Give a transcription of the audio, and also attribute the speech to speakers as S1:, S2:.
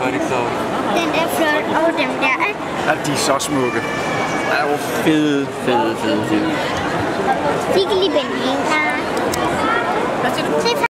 S1: var det.
S2: Den er flot, og dem der, ikke?
S3: Ja, de er så smukke.
S1: Ja, hvor fede, fede, fede, fede.
S2: Fik lige bananer.
S4: Hvad siger du?